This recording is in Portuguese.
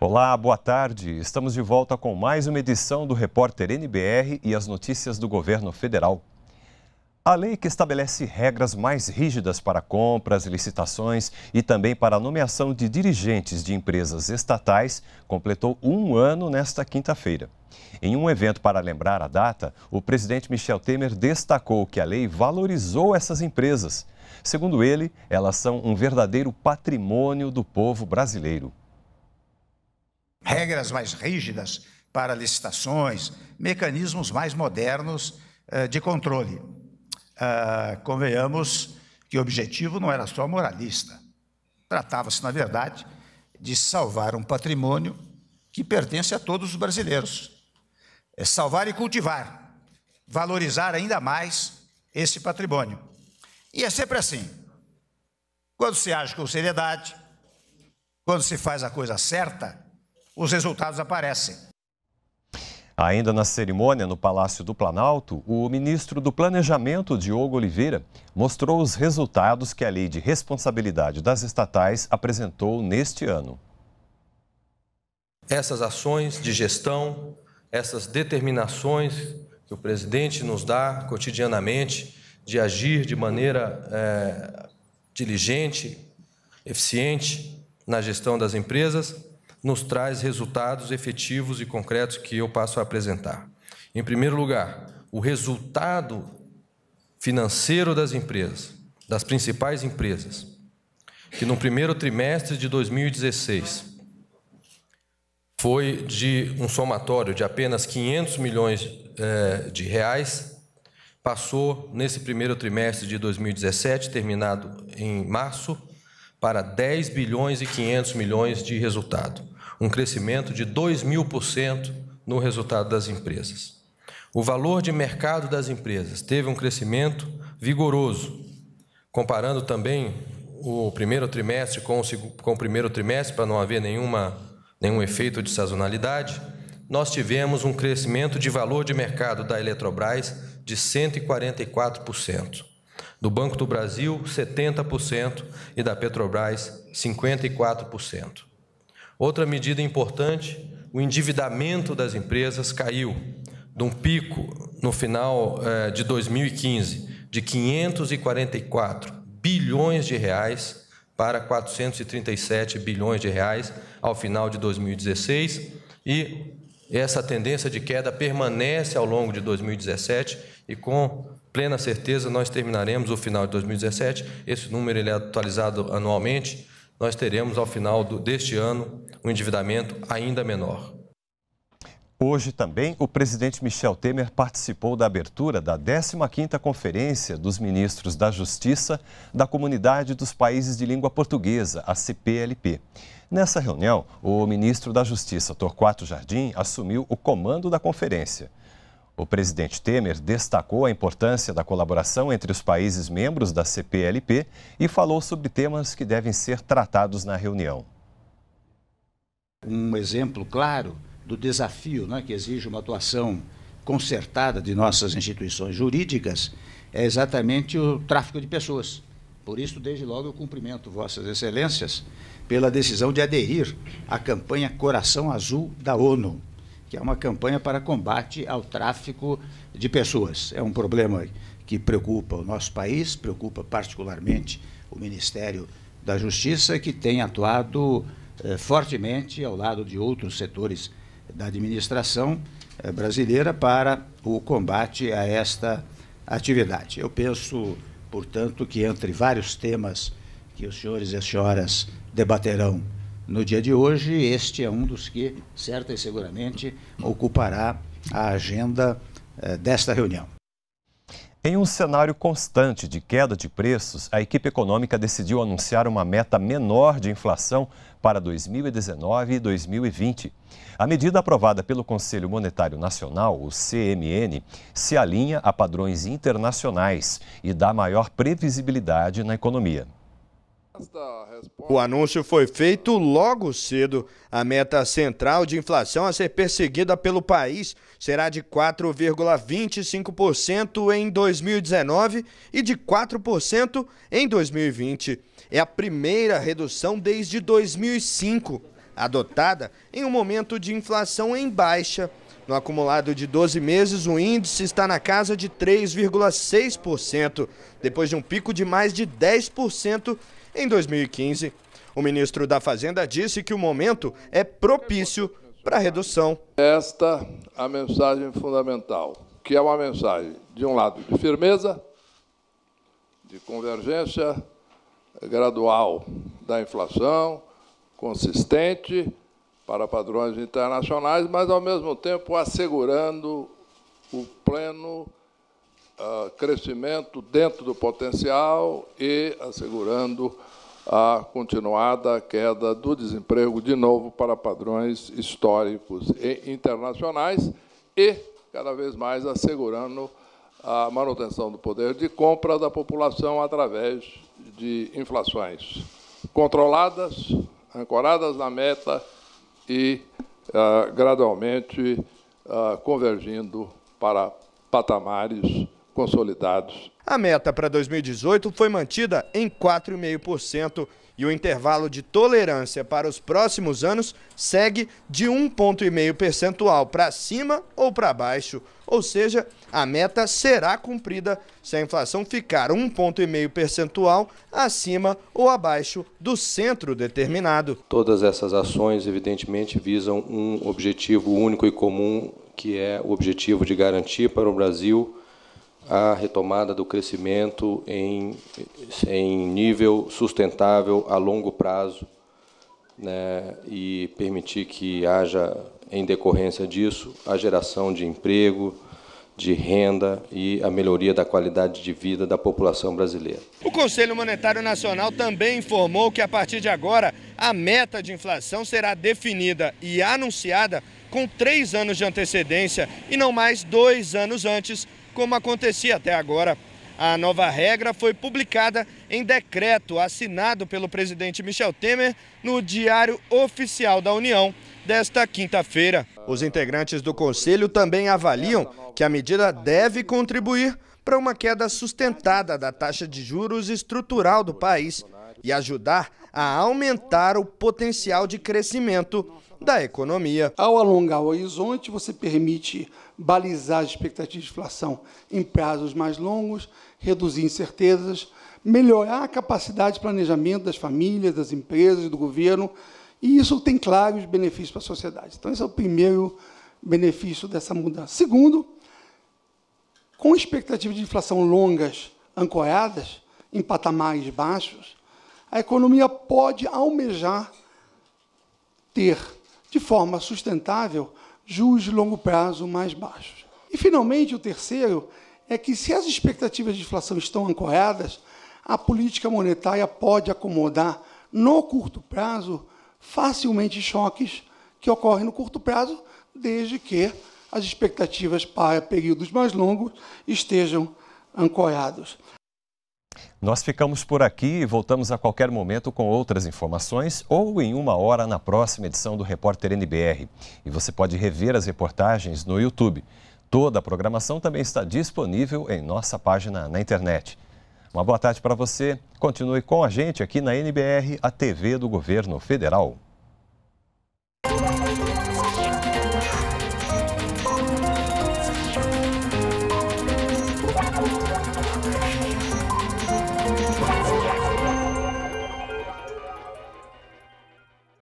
Olá, boa tarde. Estamos de volta com mais uma edição do Repórter NBR e as notícias do governo federal. A lei que estabelece regras mais rígidas para compras, licitações e também para a nomeação de dirigentes de empresas estatais completou um ano nesta quinta-feira. Em um evento para lembrar a data, o presidente Michel Temer destacou que a lei valorizou essas empresas. Segundo ele, elas são um verdadeiro patrimônio do povo brasileiro regras mais rígidas para licitações, mecanismos mais modernos eh, de controle. Ah, convenhamos que o objetivo não era só moralista. Tratava-se, na verdade, de salvar um patrimônio que pertence a todos os brasileiros. É salvar e cultivar, valorizar ainda mais esse patrimônio. E é sempre assim. Quando se age com seriedade, quando se faz a coisa certa, os resultados aparecem. Ainda na cerimônia no Palácio do Planalto, o ministro do Planejamento, Diogo Oliveira, mostrou os resultados que a Lei de Responsabilidade das Estatais apresentou neste ano. Essas ações de gestão, essas determinações que o presidente nos dá cotidianamente de agir de maneira é, diligente, eficiente na gestão das empresas, nos traz resultados efetivos e concretos que eu passo a apresentar. Em primeiro lugar, o resultado financeiro das empresas, das principais empresas, que no primeiro trimestre de 2016 foi de um somatório de apenas 500 milhões eh, de reais, passou nesse primeiro trimestre de 2017, terminado em março, para 10 bilhões e 500 milhões de resultado, um crescimento de 2 mil por cento no resultado das empresas. O valor de mercado das empresas teve um crescimento vigoroso, comparando também o primeiro trimestre com o, com o primeiro trimestre, para não haver nenhuma, nenhum efeito de sazonalidade, nós tivemos um crescimento de valor de mercado da Eletrobras de 144% do Banco do Brasil, 70%, e da Petrobras, 54%. Outra medida importante, o endividamento das empresas caiu de um pico no final eh, de 2015 de 544 bilhões de reais para 437 bilhões de reais ao final de 2016 e essa tendência de queda permanece ao longo de 2017 e com plena certeza nós terminaremos o final de 2017. Esse número ele é atualizado anualmente. Nós teremos ao final do, deste ano um endividamento ainda menor. Hoje também o presidente Michel Temer participou da abertura da 15ª Conferência dos Ministros da Justiça da Comunidade dos Países de Língua Portuguesa, a CPLP. Nessa reunião, o ministro da Justiça, Torquato Jardim, assumiu o comando da conferência. O presidente Temer destacou a importância da colaboração entre os países membros da CPLP e falou sobre temas que devem ser tratados na reunião. Um exemplo claro do desafio né, que exige uma atuação concertada de nossas instituições jurídicas é exatamente o tráfico de pessoas. Por isso, desde logo, eu cumprimento Vossas Excelências pela decisão de aderir à campanha Coração Azul da ONU que é uma campanha para combate ao tráfico de pessoas. É um problema que preocupa o nosso país, preocupa particularmente o Ministério da Justiça, que tem atuado eh, fortemente ao lado de outros setores da administração eh, brasileira para o combate a esta atividade. Eu penso, portanto, que entre vários temas que os senhores e as senhoras debaterão no dia de hoje, este é um dos que, certa e seguramente, ocupará a agenda eh, desta reunião. Em um cenário constante de queda de preços, a equipe econômica decidiu anunciar uma meta menor de inflação para 2019 e 2020. A medida aprovada pelo Conselho Monetário Nacional, o CMN, se alinha a padrões internacionais e dá maior previsibilidade na economia. O anúncio foi feito logo cedo. A meta central de inflação a ser perseguida pelo país será de 4,25% em 2019 e de 4% em 2020. É a primeira redução desde 2005, adotada em um momento de inflação em baixa. No acumulado de 12 meses, o índice está na casa de 3,6%, depois de um pico de mais de 10% em 2015. O ministro da Fazenda disse que o momento é propício para a redução. Esta é a mensagem fundamental, que é uma mensagem, de um lado, de firmeza, de convergência gradual da inflação, consistente para padrões internacionais, mas, ao mesmo tempo, assegurando o pleno crescimento dentro do potencial e assegurando a continuada queda do desemprego, de novo, para padrões históricos e internacionais, e, cada vez mais, assegurando a manutenção do poder de compra da população através de inflações controladas, ancoradas na meta e, uh, gradualmente, uh, convergindo para patamares consolidados. A meta para 2018 foi mantida em 4,5% e o intervalo de tolerância para os próximos anos segue de 1,5 ponto percentual para cima ou para baixo. Ou seja, a meta será cumprida se a inflação ficar 1,5 ponto percentual acima ou abaixo do centro determinado. Todas essas ações, evidentemente, visam um objetivo único e comum, que é o objetivo de garantir para o Brasil a retomada do crescimento em, em nível sustentável a longo prazo né, e permitir que haja, em decorrência disso, a geração de emprego, de renda e a melhoria da qualidade de vida da população brasileira. O Conselho Monetário Nacional também informou que, a partir de agora, a meta de inflação será definida e anunciada com três anos de antecedência e não mais dois anos antes como acontecia até agora. A nova regra foi publicada em decreto assinado pelo presidente Michel Temer no Diário Oficial da União desta quinta-feira. Os integrantes do Conselho também avaliam que a medida deve contribuir para uma queda sustentada da taxa de juros estrutural do país e ajudar a aumentar o potencial de crescimento da economia. Ao alongar o horizonte, você permite balizar as expectativas de inflação em prazos mais longos, reduzir incertezas, melhorar a capacidade de planejamento das famílias, das empresas do governo, e isso tem claros benefícios para a sociedade. Então, esse é o primeiro benefício dessa mudança. Segundo, com expectativas de inflação longas, ancoradas, em patamares baixos, a economia pode almejar ter, de forma sustentável, juros de longo prazo mais baixos. E, finalmente, o terceiro é que, se as expectativas de inflação estão ancoradas, a política monetária pode acomodar, no curto prazo, facilmente choques que ocorrem no curto prazo, desde que as expectativas para períodos mais longos estejam ancorados. Nós ficamos por aqui e voltamos a qualquer momento com outras informações ou em uma hora na próxima edição do Repórter NBR. E você pode rever as reportagens no YouTube. Toda a programação também está disponível em nossa página na internet. Uma boa tarde para você. Continue com a gente aqui na NBR, a TV do Governo Federal.